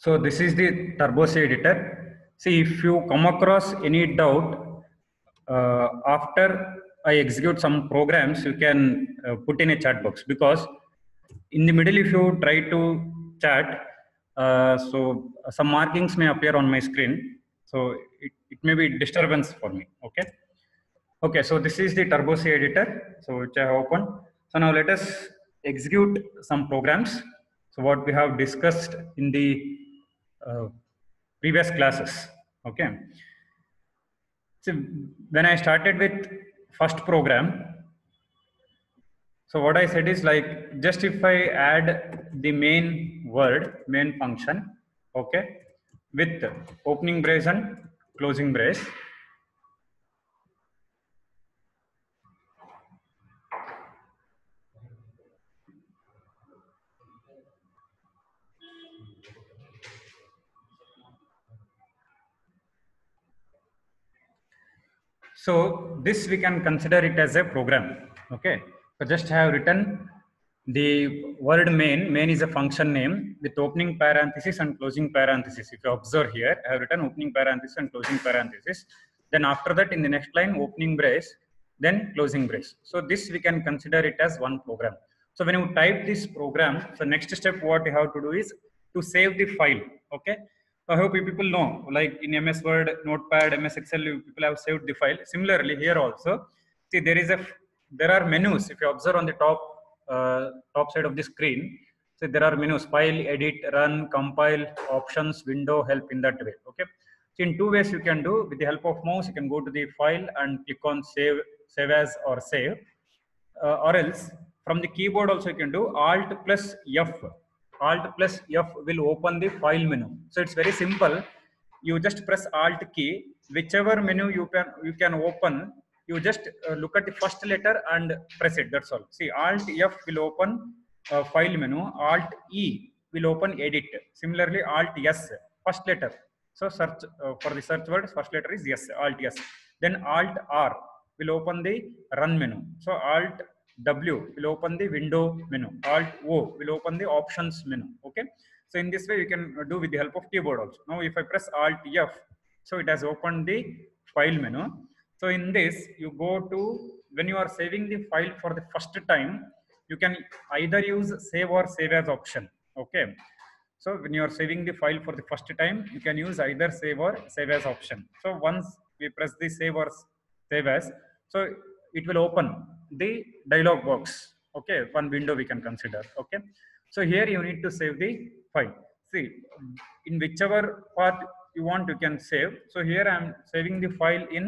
So this is the Turbo C editor. See, if you come across any doubt, uh, after I execute some programs, you can uh, put in a chat box because in the middle, if you try to chat, uh, so some markings may appear on my screen. So it, it may be disturbance for me. Okay. Okay. So this is the Turbo C editor. So which I have opened. So now let us execute some programs. So what we have discussed in the uh, previous classes. Okay. So when I started with first program, so what I said is like just if I add the main word, main function, okay, with opening brace and closing brace. So this we can consider it as a program. Okay. So just have written the word main. Main is a function name with opening parenthesis and closing parenthesis. If you observe here, I have written opening parenthesis and closing parenthesis. Then after that, in the next line, opening brace, then closing brace. So this we can consider it as one program. So when you type this program, so next step what you have to do is to save the file. Okay. So I hope you people know, like in MS Word, Notepad, MS Excel, you people have saved the file. Similarly, here also, see there is a there are menus. If you observe on the top uh, top side of the screen, so there are menus: file, edit, run, compile, options, window, help. In that way, okay. So in two ways you can do. With the help of mouse, you can go to the file and click on save, save as or save, uh, or else from the keyboard also you can do Alt plus F Alt plus F will open the file menu. So it's very simple. You just press Alt key, whichever menu you can you can open. You just uh, look at the first letter and press it. That's all. See, Alt F will open uh, file menu. Alt E will open edit. Similarly, Alt S first letter. So search uh, for the search word. First letter is yes. Alt S. Then Alt R will open the run menu. So Alt W will open the window menu. Alt O will open the options menu. Okay. So in this way, you can do with the help of keyboard also. Now, if I press Alt F, so it has opened the file menu. So in this, you go to when you are saving the file for the first time, you can either use save or save as option. Okay. So when you are saving the file for the first time, you can use either save or save as option. So once we press the save or save as, so it will open the dialog box okay one window we can consider okay so here you need to save the file see in whichever path you want you can save so here i am saving the file in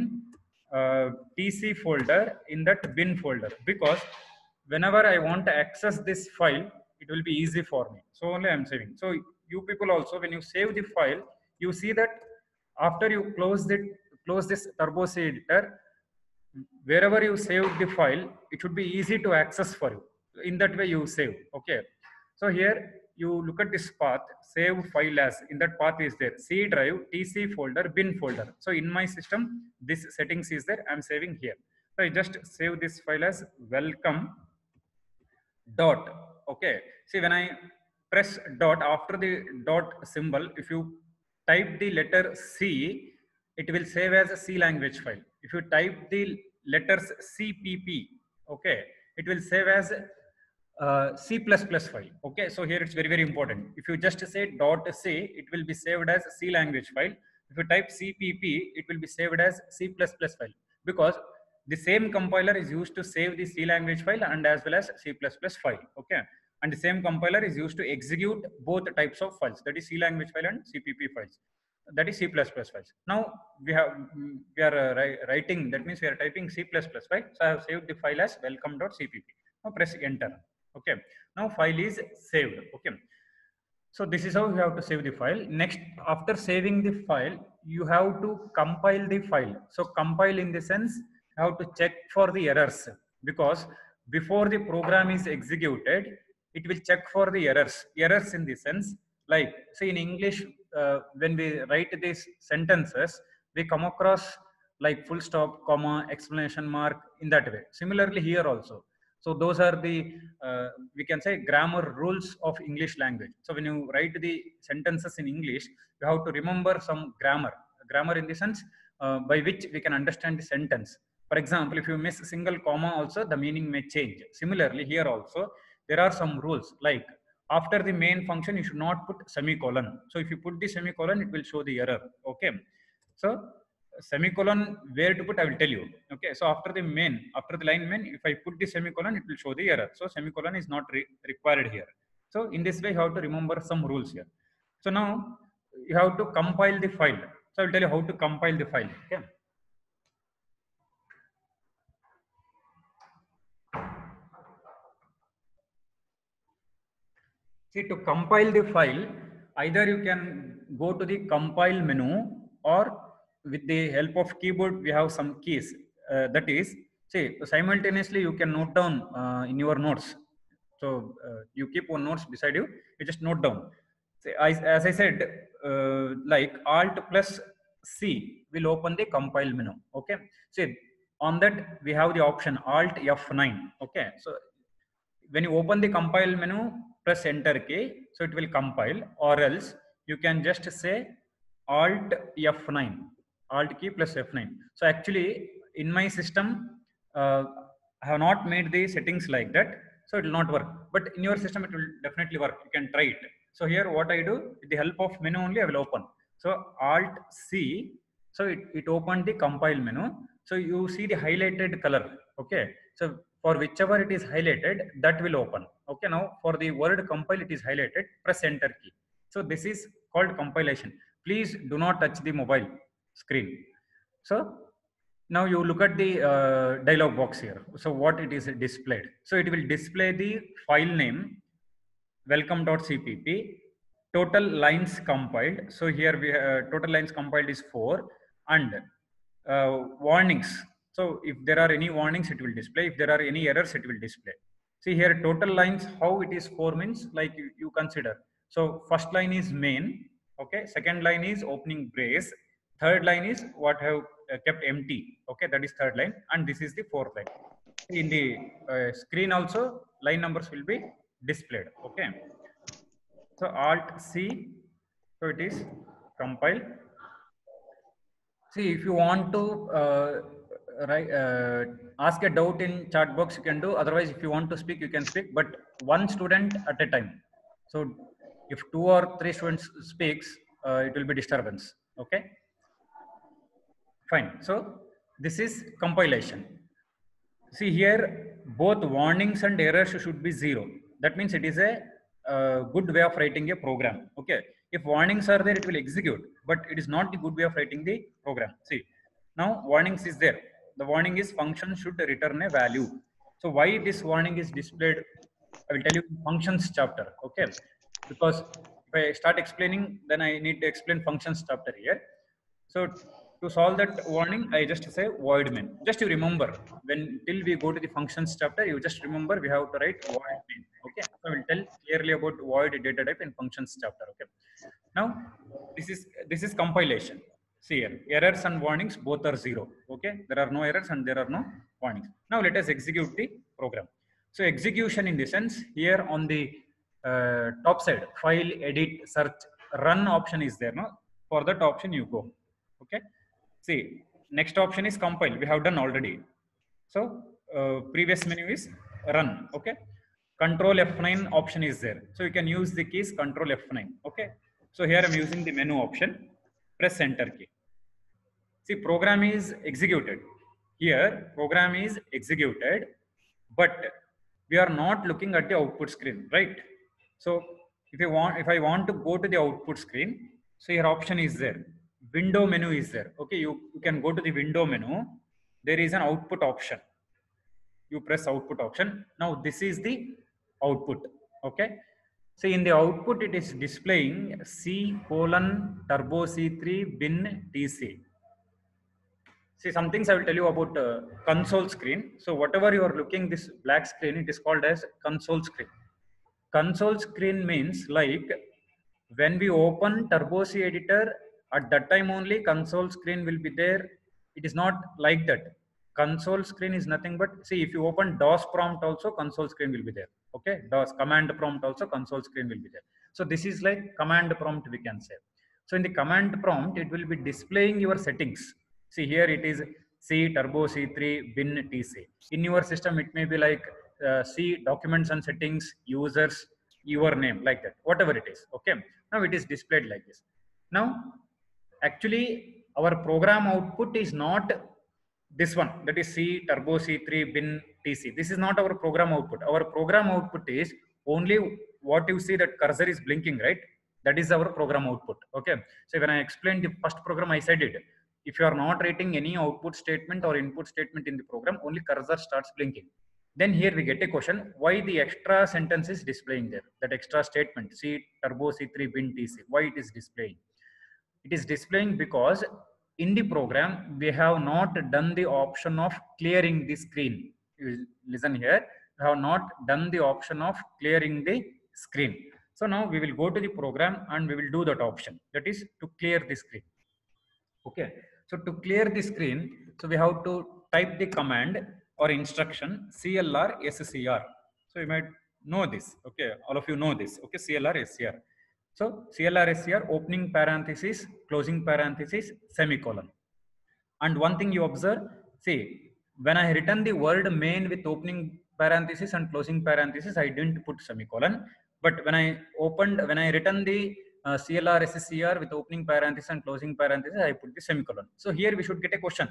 uh, tc folder in that bin folder because whenever i want to access this file it will be easy for me so only i'm saving so you people also when you save the file you see that after you close the close this turbo c editor wherever you saved the file, it should be easy to access for you. In that way, you save. Okay. So here you look at this path, save file as in that path is there. C drive, TC folder, bin folder. So in my system, this settings is there. I'm saving here. So I just save this file as welcome dot. Okay. See when I press dot after the dot symbol, if you type the letter C, it will save as a C language file. If you type the letters CPP, okay, it will save as C++ file. Okay, so here it's very, very important. If you just say dot C, it will be saved as C language file. If you type CPP, it will be saved as C++ file because the same compiler is used to save the C language file and as well as C++ file. Okay, and the same compiler is used to execute both types of files, that is C language file and CPP files that is C++ files. Now we have we are uh, writing that means we are typing C++ file. So I have saved the file as welcome.cpp. Now press enter. Okay. Now file is saved. Okay. So this is how you have to save the file. Next, after saving the file, you have to compile the file. So compile in the sense you have to check for the errors because before the program is executed, it will check for the errors. Errors in the sense like say in English uh, when we write these sentences, we come across like full stop, comma, exclamation mark in that way. Similarly here also. So those are the, uh, we can say grammar rules of English language. So when you write the sentences in English, you have to remember some grammar. Grammar in the sense uh, by which we can understand the sentence. For example, if you miss a single comma also, the meaning may change. Similarly, here also, there are some rules like after the main function, you should not put semicolon. So if you put the semicolon, it will show the error. Okay. So semicolon where to put i will tell you. Okay so after the main after the line main if i put the semicolon it will show the error. So semicolon is not re required here. So in this way you have to remember some rules here. So now you have to compile the file. So i will tell you how to compile the file. Okay? See to compile the file either you can go to the compile menu or with the help of keyboard we have some keys. Uh, that is see simultaneously you can note down uh, in your notes. So uh, you keep one notes beside you you just note down. See, I, as i said uh, like alt plus c will open the compile menu okay? See on that we have the option alt f9 okay? So when you open the compile menu press enter key so it will compile. Or else you can just say alt f9 alt key plus F9. So actually in my system, uh, I have not made the settings like that. So it will not work. But in your system, it will definitely work. You can try it. So here what I do, with the help of menu only, I will open. So alt C, so it, it opened the compile menu. So you see the highlighted color. Okay. So for whichever it is highlighted, that will open. Okay. Now for the word compile, it is highlighted. Press enter key. So this is called compilation. Please do not touch the mobile screen. So now you look at the uh, dialog box here. So what it is displayed. So it will display the file name welcome.cpp total lines compiled. So here we uh, total lines compiled is four and uh, warnings. So if there are any warnings, it will display. If there are any errors, it will display. See here total lines, how it is four means like you, you consider. So first line is main. Okay. Second line is opening brace third line is what have uh, kept empty. Okay that is third line. And this is the fourth line. In the uh, screen also line numbers will be displayed. Okay. So alt c so it is compile. See if you want to uh, uh, ask a doubt in chat box you can do. Otherwise if you want to speak you can speak. But one student at a time. So if two or three students speaks uh, it will be disturbance. Okay Fine. So this is compilation. See here, both warnings and errors should be zero. That means it is a uh, good way of writing a program. Okay. If warnings are there, it will execute, but it is not the good way of writing the program. See, now warnings is there. The warning is function should return a value. So why this warning is displayed? I will tell you functions chapter. Okay. Because if I start explaining, then I need to explain functions chapter here. So to solve that warning, I just say void main. Just you remember when till we go to the functions chapter, you just remember we have to write void main. Okay, so I will tell clearly about void data type in functions chapter. Okay, now this is this is compilation. See here, errors and warnings both are zero. Okay, there are no errors and there are no warnings. Now let us execute the program. So execution in the sense here on the uh, top side, file, edit, search, run option is there. No, for that option you go. See, next option is compile. We have done already. So uh, previous menu is run. Okay. Control F9 option is there. So you can use the keys Control F9. Okay. So here I'm using the menu option. Press enter key. See, program is executed. Here, program is executed, but we are not looking at the output screen, right? So if you want, if I want to go to the output screen, so your option is there window menu is there. Okay, you, you can go to the window menu. There is an output option. You press output option. Now this is the output. Okay. So in the output, it is displaying C colon turbo C3 bin TC. See, some things I will tell you about uh, console screen. So whatever you are looking this black screen, it is called as console screen. Console screen means like when we open Turbo C editor, at that time only console screen will be there. It is not like that. Console screen is nothing but see if you open dos prompt also console screen will be there. Okay? Dos command prompt also console screen will be there. So this is like command prompt we can say. So in the command prompt it will be displaying your settings. See here it is c turbo c3 bin tc in your system it may be like uh, see documents and settings users your name like that whatever it is. Okay? Now it is displayed like this. Now actually our program output is not this one that is c turbo c3 bin tc this is not our program output. Our program output is only what you see that cursor is blinking right? That is our program output okay? So when i explained the first program i said it. If you are not writing any output statement or input statement in the program only cursor starts blinking. Then here we get a question why the extra sentence is displaying there? That extra statement c turbo c3 bin tc why it is displaying it is displaying because in the program we have not done the option of clearing the screen. You listen here. We have not done the option of clearing the screen. So now we will go to the program and we will do that option. That is to clear the screen. Okay. So to clear the screen so we have to type the command or instruction clr scr so you might know this. Okay. All of you know this. Okay. Clr scr so clr scr opening parenthesis closing parenthesis semicolon. And one thing you observe see when i written the word main with opening parenthesis and closing parenthesis i didn't put semicolon. But when i opened when i written the uh, clr scr with opening parenthesis and closing parenthesis i put the semicolon. So here we should get a question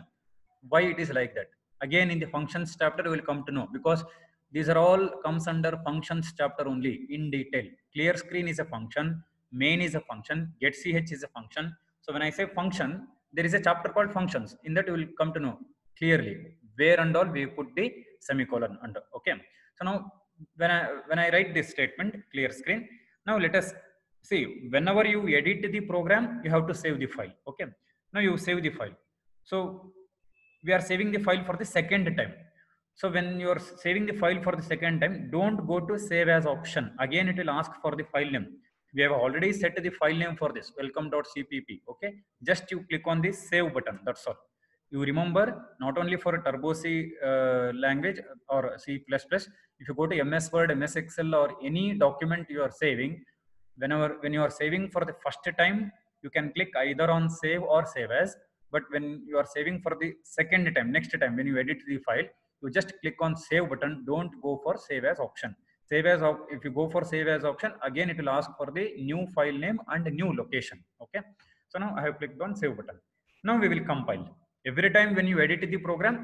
why it is like that? Again in the functions chapter we will come to know because these are all comes under functions chapter only in detail. Clear screen is a function main is a function get ch is a function. So when i say function there is a chapter called functions. In that you will come to know clearly where and all we put the semicolon under. Okay? So now when i when i write this statement clear screen now let us see. Whenever you edit the program you have to save the file. Okay? Now you save the file. So we are saving the file for the second time. So when you are saving the file for the second time don't go to save as option. Again it will ask for the file name we have already set the file name for this welcome.cpp okay? Just you click on the save button that's all. You remember not only for turbo c uh, language or c++ if you go to ms word ms excel or any document you are saving whenever when you are saving for the first time you can click either on save or save as but when you are saving for the second time next time when you edit the file you just click on save button don't go for save as option save as if you go for save as option again it will ask for the new file name and new location okay? So now i have clicked on save button. Now we will compile. Every time when you edit the program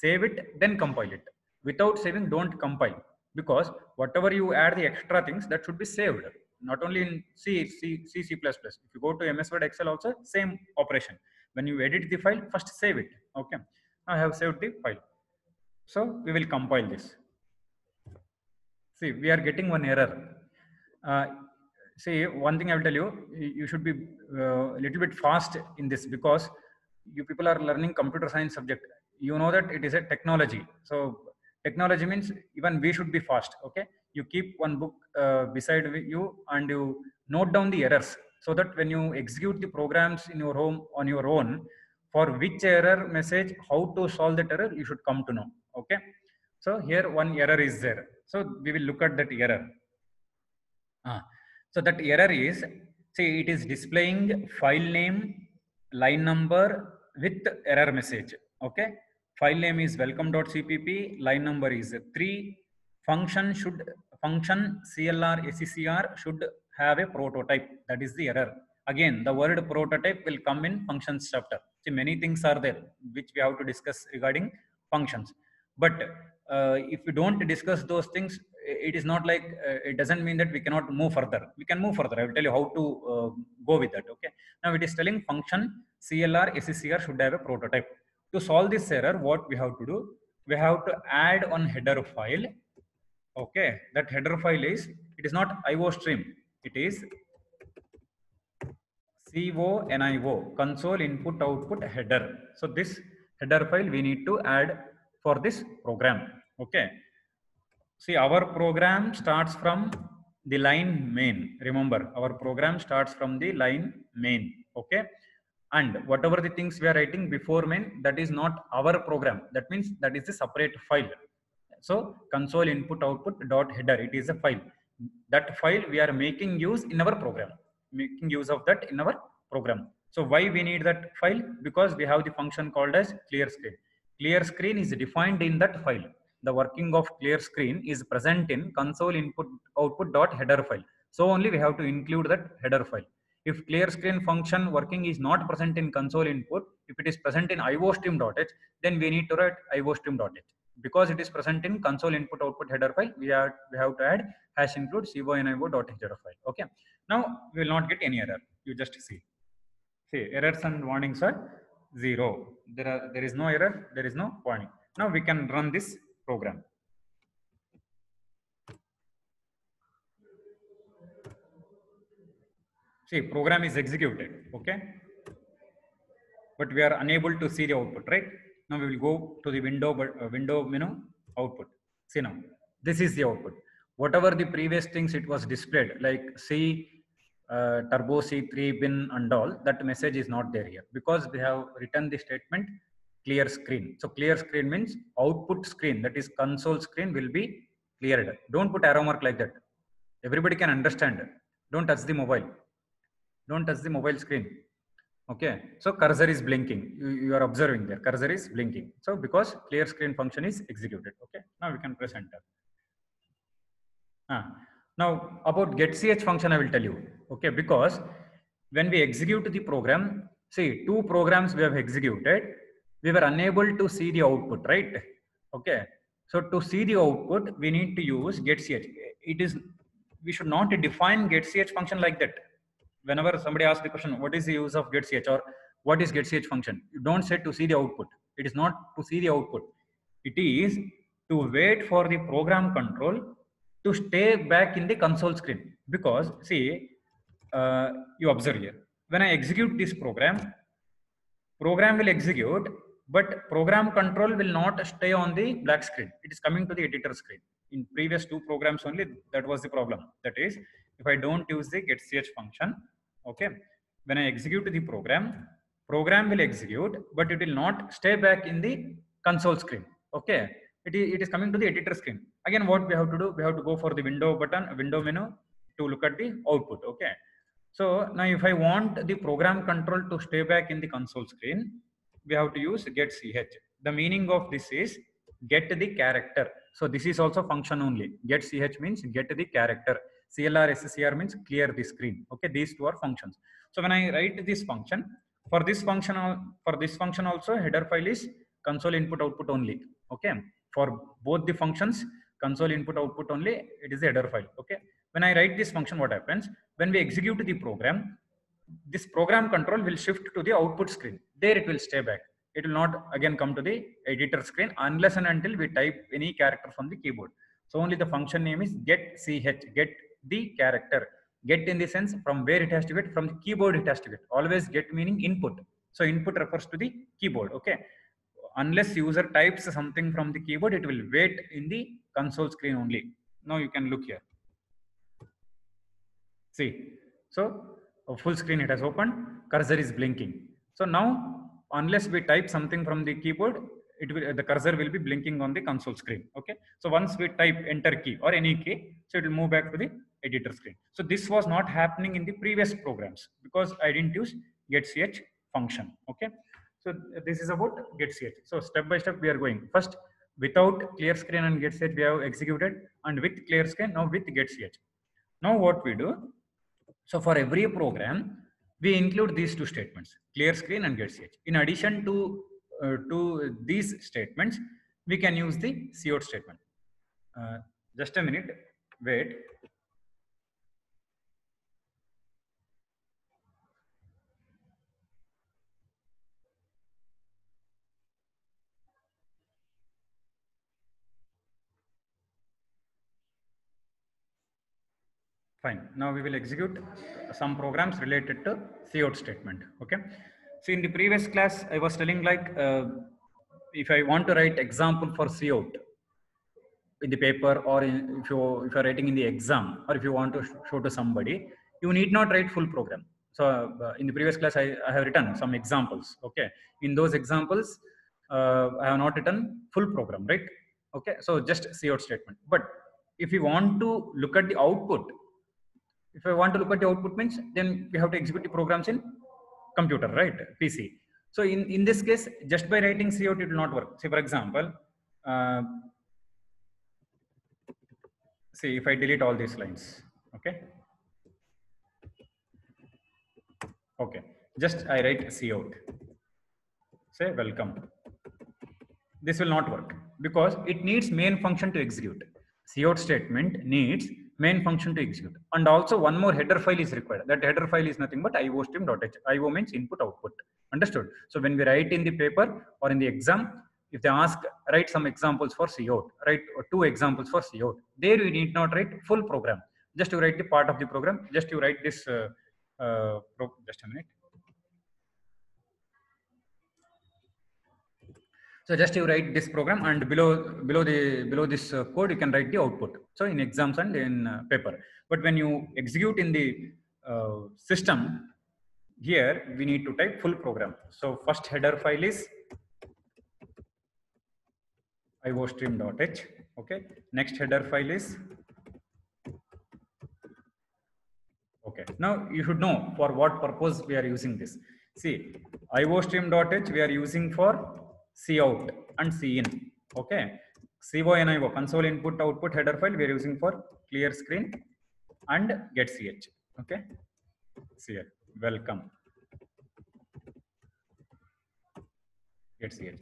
save it then compile it. Without saving don't compile. Because whatever you add the extra things that should be saved. Not only in c c c c++ if you go to ms word excel also same operation. When you edit the file first save it okay? I have saved the file. So we will compile this see we are getting one error. Uh, see one thing i will tell you you should be a uh, little bit fast in this because you people are learning computer science subject. You know that it is a technology. So technology means even we should be fast okay? You keep one book uh, beside you and you note down the errors so that when you execute the programs in your home on your own for which error message how to solve that error you should come to know okay? So here one error is there so we will look at that error. Ah, so that error is see it is displaying file name line number with error message. Okay? File name is welcome.cpp line number is 3 function should function clr scr should have a prototype. That is the error. Again the word prototype will come in functions chapter. See many things are there which we have to discuss regarding functions. But if we don't discuss those things it is not like uh, it doesn't mean that we cannot move further. We can move further. I will tell you how to uh, go with that okay? Now it is telling function clr scr should have a prototype. To solve this error what we have to do? We have to add on header file okay? That header file is it is not io stream. It is conio console input output header. So this header file we need to add for this program okay. See our program starts from the line main. Remember our program starts from the line main. Okay. And whatever the things we are writing before main that is not our program. That means that is a separate file. So console input output dot header it is a file. That file we are making use in our program. Making use of that in our program. So why we need that file? Because we have the function called as clear screen. Clear screen is defined in that file the working of clear screen is present in console input output dot header file so only we have to include that header file if clear screen function working is not present in console input, if it is present in iostream.h, then we need to write iostream.h. Because it is present in console input output header file, we have, we have to add hash include conio.header file. Okay. Now we will not get any error. You just see. See, errors and warnings are zero. There are there is no error, there is no warning. Now we can run this program. see program is executed okay? But we are unable to see the output right? Now we will go to the window uh, window menu output. See now this is the output. Whatever the previous things it was displayed like c uh, turbo c3 bin and all that message is not there here. Because we have written the statement clear screen. So clear screen means output screen that is console screen will be cleared. Don't put arrow mark like that. Everybody can understand. Don't touch the mobile. Don't touch the mobile screen. Okay? So cursor is blinking. You, you, are observing there. Cursor is blinking. So because clear screen function is executed. Okay? Now we can press enter. Ah. now about get ch function i will tell you. Okay? Because when we execute the program see two programs we have executed we were unable to see the output right okay so to see the output we need to use get ch it is we should not define get ch function like that whenever somebody asks the question, what is the use of getch or what is getch function? You don't say to see the output. It is not to see the output. It is to wait for the program control to stay back in the console screen. Because see, uh, you observe here, when I execute this program, program will execute, but program control will not stay on the black screen. It is coming to the editor screen. In previous two programs only, that was the problem. That is, if I don't use the getch function, okay, when I execute the program, program will execute, but it will not stay back in the console screen. Okay, it is, it is coming to the editor screen. Again, what we have to do, we have to go for the window button, window menu to look at the output. Okay, so now if I want the program control to stay back in the console screen, we have to use get ch. The meaning of this is get the character. So this is also function only. Get ch means get the character. CLR SCR means clear the screen. Okay, these two are functions. So when I write this function, for this function, for this function also header file is console input output only. Okay, for both the functions, console input output only, it is a header file. Okay, when I write this function, what happens? When we execute the program, this program control will shift to the output screen. There it will stay back. It will not again come to the editor screen unless and until we type any character from the keyboard. So only the function name is get ch, get the character. Get in the sense from where it has to get, from the keyboard it has to get. Always get meaning input. So input refers to the keyboard. Okay. Unless user types something from the keyboard, it will wait in the console screen only. Now you can look here. See. So a full screen it has opened. Cursor is blinking. So now unless we type something from the keyboard, it will the cursor will be blinking on the console screen. Okay. So once we type enter key or any key, so it will move back to the editor screen. So this was not happening in the previous programs because I didn't use getch function. Okay. So this is about getch. So step by step we are going. First, without clear screen and getch we have executed, and with clear screen now with getch. Now what we do? So for every program, we include these two statements: clear screen and get getch. In addition to uh, to these statements, we can use the cout statement. Uh, just a minute, wait. Fine. Now we will execute some programs related to cout statement. Okay. So in the previous class, I was telling like, uh, if I want to write example for cout in the paper or in, if you if you're writing in the exam or if you want to show to somebody, you need not write full program. So uh, in the previous class, I, I have written some examples. Okay. In those examples, uh, I have not written full program, right? Okay. So just cout statement. But if you want to look at the output, if I want to look at the output means, then we have to execute the programs in computer, right? PC. So in, in this case, just by writing cout, it will not work. Say for example, uh, see if I delete all these lines, okay? Okay, just I write cout, say welcome. This will not work because it needs main function to execute. Cout statement needs main function to execute. And also one more header file is required. That header file is nothing but iostream.h. IO means input output. Understood? So when we write in the paper or in the exam, if they ask, write some examples for cout, write two examples for cout. There you need not write full program. Just to write the part of the program, just you write this, uh, uh, just a minute. So just you write this program and below below the below this uh, code you can write the output. So in exams and in uh, paper. But when you execute in the uh, system, here we need to type full program. So first header file is iostream.h. Okay. Next header file is okay. Now you should know for what purpose we are using this. See, iostream.h we are using for cout and cin. Okay. CONIO, console input output header file we are using for clear screen and get ch. Okay. Here. Welcome. Get ch.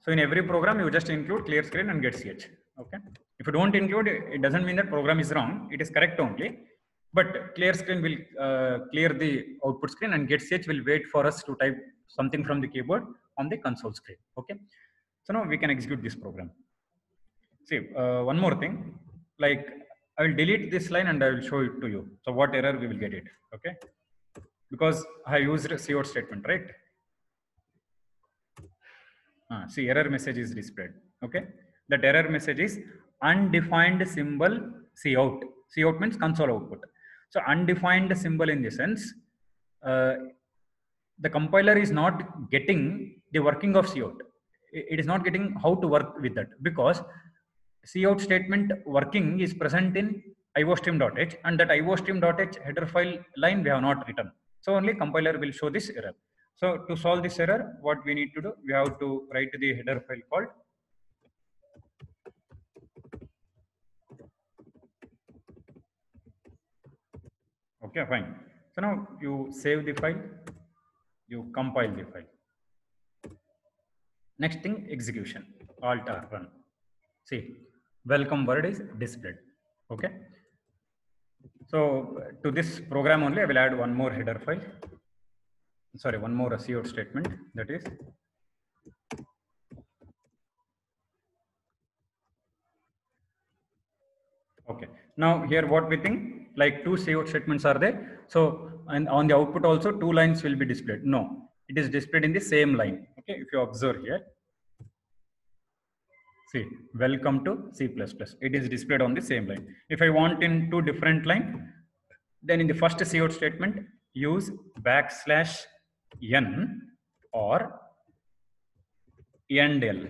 So in every program, you just include clear screen and get ch. Okay. If you don't include, it doesn't mean that program is wrong. It is correct only. But clear screen will uh, clear the output screen and get ch will wait for us to type something from the keyboard on the console screen. Okay. So now we can execute this program. See, uh, one more thing, like I will delete this line and I will show it to you. So what error we will get it. Okay. Because I used cout statement, right? Uh, see, error message is displayed. Okay. That error message is undefined symbol cout. Cout means console output. So undefined symbol in the sense, uh, the compiler is not getting the working of cout. It is not getting how to work with that because cout statement working is present in iostream.h and that iostream.h header file line we have not written. So only compiler will show this error. So to solve this error, what we need to do, we have to write the header file called Okay, fine. So now you save the file, you compile the file. Next thing, execution, alt R run. See, welcome word is displayed. Okay. So to this program only, I will add one more header file. Sorry, one more cout statement that is Okay. Now here what we think like two cout statements are there. So and on the output also two lines will be displayed. No, it is displayed in the same line. If you observe here, see welcome to C++. It is displayed on the same line. If I want in two different line, then in the first cout statement use backslash n or end l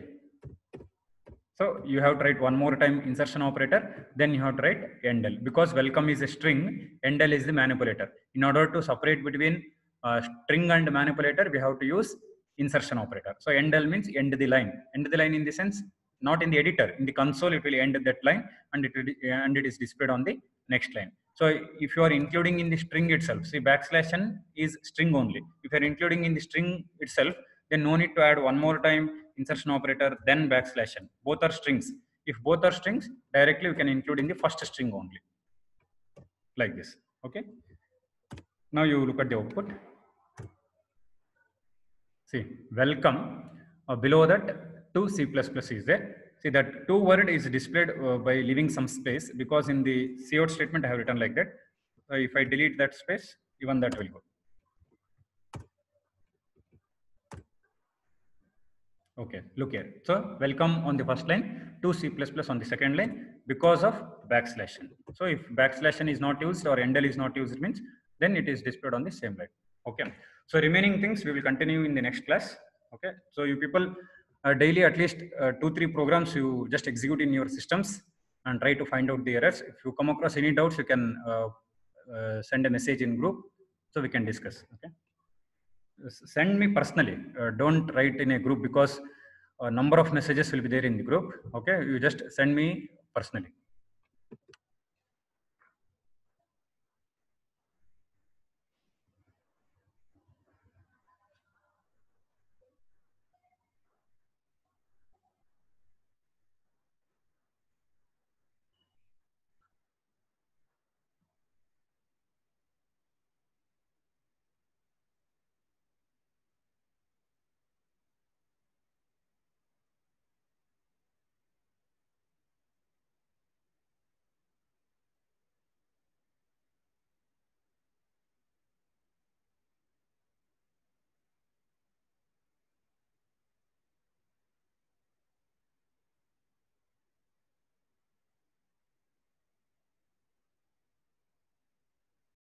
so you have to write one more time insertion operator, then you have to write endl because welcome is a string, endl is the manipulator. In order to separate between uh, string and manipulator, we have to use insertion operator. So endl means end the line. End the line in the sense, not in the editor. In the console, it will end that line and it, will, uh, and it is displayed on the next line. So if you are including in the string itself, see backslash n is string only. If you are including in the string itself, then no need to add one more time insertion operator, then backslash n. Both are strings. If both are strings, directly we can include in the first string only. Like this. Okay. Now you look at the output. See, welcome. Uh, below that, two C++ is there. See that two word is displayed uh, by leaving some space because in the cout statement I have written like that. So if I delete that space, even that will go. Okay, look here. So welcome on the first line, to C++ plus on the second line because of backslash. So if backslash is not used or endl is not used, it means then it is displayed on the same line okay so remaining things we will continue in the next class. Okay. So you people uh, daily at least uh, two three programs you just execute in your systems and try to find out the errors. If you come across any doubts you can uh, uh, send a message in group so we can discuss. Okay. Send me personally. Uh, don't write in a group because a number of messages will be there in the group. Okay. You just send me personally